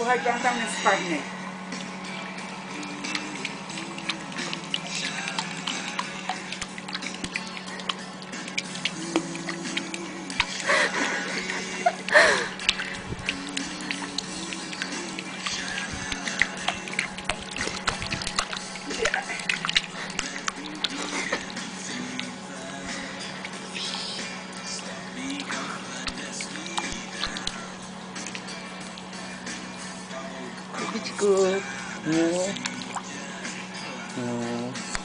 Buhay ka lang ng spark Bitch ko. No. No.